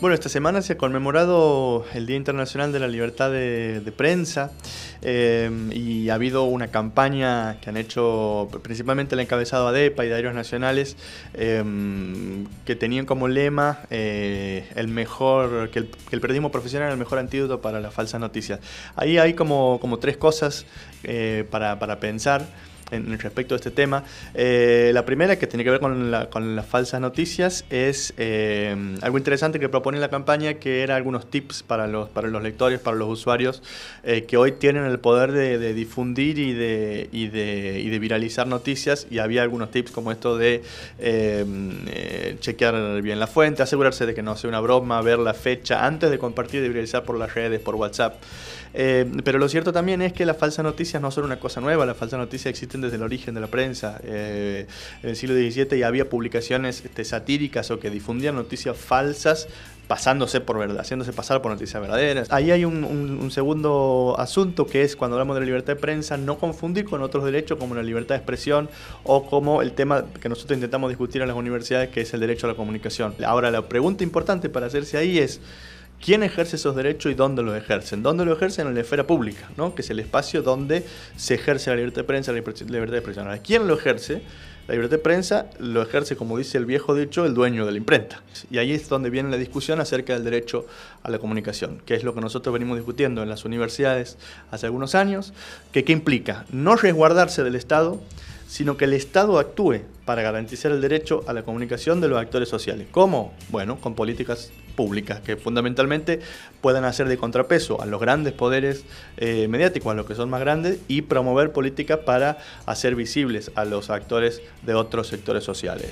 Bueno, esta semana se ha conmemorado el Día Internacional de la Libertad de, Prensa eh, y ha habido una campaña que han hecho principalmente el encabezado ADEPA y Diarios Nacionales eh, que tenían como lema eh, el mejor, que el, periodismo profesional es el mejor antídoto para las falsas noticias. Ahí hay como, tres cosas para pensar en respecto a este tema. Eh, la primera, que tiene que ver con, las falsas noticias, es eh, algo interesante que propone la campaña, que era algunos tips para los, para los lectores, para los usuarios, eh, que hoy tienen el poder de, difundir y de, y, de, y de, viralizar noticias. Y había algunos tips como esto de chequear bien la fuente, asegurarse de que no sea una broma, ver la fecha antes de compartir y viralizar por las redes, por WhatsApp. pero lo cierto también es que las falsas noticias no son una cosa nueva, las falsas noticias existen desde el origen de la prensa. Eh, en el siglo XVII ya había publicaciones este, satíricas o que difundían noticias falsas pasándose por verdad, haciéndose pasar por noticias verdaderas. Ahí hay un, segundo asunto que es cuando hablamos de la libertad de prensa, no confundir con otros derechos como la libertad de expresión o como el tema que nosotros intentamos discutir en las universidades, que es el derecho a la comunicación. Ahora, la pregunta importante para hacerse ahí es, quién ejerce esos derechos y dónde los ejercen. ¿Dónde lo ejercen? En la esfera pública, ¿no? que es el espacio donde se ejerce la libertad de prensa, la libertad de expresión. ¿quién lo ejerce? La libertad de prensa lo ejerce, como dice el viejo dicho, el dueño de la imprenta. Y ahí es donde viene la discusión acerca del derecho a la comunicación, que es lo que nosotros venimos discutiendo en las universidades hace algunos años, que qué implica no resguardarse del Estado, sino que el Estado actúe para garantizar el derecho a la comunicación de los actores sociales. ¿Cómo? Bueno, con políticas públicas que fundamentalmente puedan hacer de contrapeso a los grandes poderes eh, mediáticos, a los que son más grandes, y promover políticas para hacer visibles a los actores de otros sectores sociales.